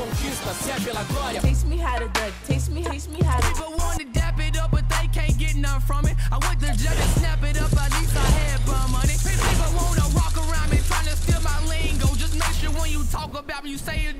conquista, se é pela glória. Taste me how to duck, taste me, taste me how to. People want to dap it up, but they can't get none from it. I went to jail and snap it up, at least I had bum money. People wanna walk around me trying to steal my lingo. Just make sure when you talk about me, you say it.